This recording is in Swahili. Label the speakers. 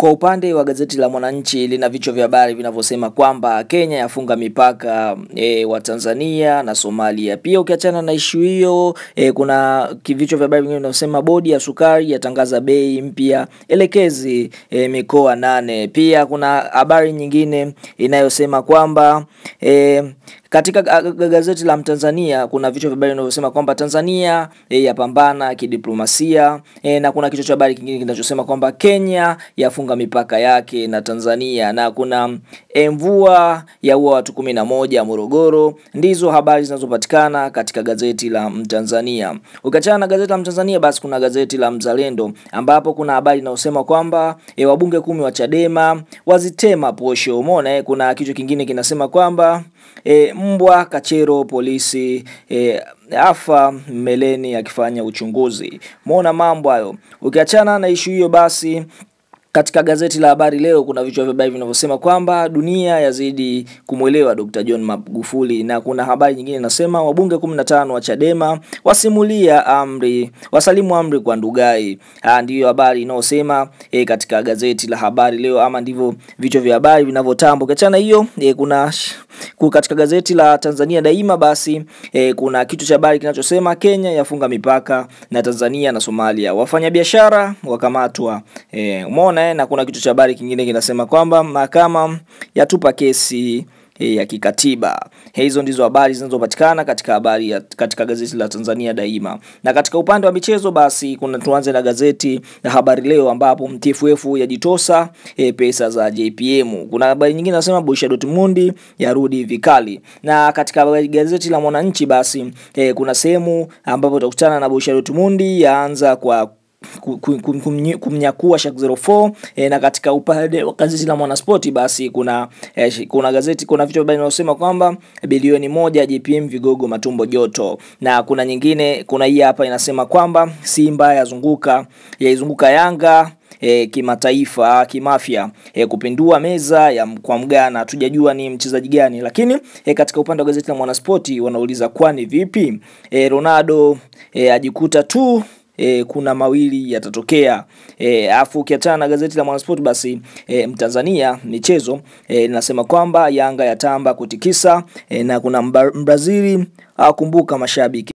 Speaker 1: Kwa upande wa gazeti la Mwananchi lina vichwa vya habari vinavyosema kwamba Kenya yafunga mipaka e, wa Tanzania na Somalia. Pia ukiachana na ishu hiyo e, kuna vichwa vya habari vingine vinavyosema bodi ya sukari yatangaza bei mpya elekezi e, mikoa nane. Pia kuna habari nyingine inayosema kwamba e, katika gazeti la Mtanzania kuna vichwa vya habari vinavyosema kwamba Tanzania e, yapambana kidiplomasia e, na kuna kichwa cha habari kingine kinachosema kwamba Kenya yafunga mipaka yake na Tanzania na kuna e, mvua ya ua watu kumi na moja Morogoro. Ndizo habari zinazopatikana katika gazeti la Mtanzania. Ukiachana na gazeti la Mtanzania, basi kuna gazeti la Mzalendo ambapo kuna habari inayosema kwamba e, wabunge kumi wa Chadema wazitema posho. Umeona kuna kichwa kingine kinasema kwamba e, mbwa kachero polisi e, afa meleni akifanya uchunguzi. Muona mambo hayo. Ukiachana na ishu hiyo basi katika gazeti la Habari Leo kuna vichwa vya habari vinavyosema kwamba dunia yazidi kumwelewa Dr. John Magufuli, na kuna habari nyingine inasema wabunge 15 wa Chadema wasimulia amri wasalimu amri kwa Ndugai. Ndiyo habari inayosema e, katika gazeti la Habari Leo, ama ndivyo vichwa vya habari vinavyotamba. Ukiachana hiyo e, kuna katika gazeti la Tanzania Daima basi e, kuna kitu cha habari kinachosema Kenya yafunga mipaka na Tanzania na Somalia, wafanyabiashara wakamatwa. E, umeona na kuna kitu cha habari kingine kinasema kwamba mahakama yatupa kesi ya kikatiba. Hizo ndizo habari zinazopatikana katika habari ya, katika gazeti la Tanzania Daima. Na katika upande wa michezo basi kuna tuanze na gazeti la Habari Leo ambapo TFF yajitosa e, pesa za JPM. Kuna habari nyingine nasema Borussia Dortmund yarudi vikali. Na katika gazeti la Mwananchi basi e, kuna sehemu ambapo utakutana na Borussia Dortmund yaanza kwa kumnyakua Shak 04 e, na katika upande wa gazeti la Mwanaspoti basi kuna e, kuna gazeti kuna vichwa vya vinasema kwamba bilioni moja JPM vigogo matumbo joto, na kuna nyingine kuna hii hapa inasema kwamba Simba yazunguka yaizunguka Yanga E, kimataifa kimafia. E, kupindua meza ya kwa mgana. Hatujajua ni mchezaji gani, lakini e, katika upande wa gazeti la Mwanaspoti wanauliza kwani vipi? E, Ronaldo e, ajikuta tu E, kuna mawili yatatokea. E, afu ukiachana na gazeti la Mwanasport basi e, Mtanzania michezo linasema e, kwamba Yanga yatamba kutikisa e, na kuna Mbrazili akumbuka mashabiki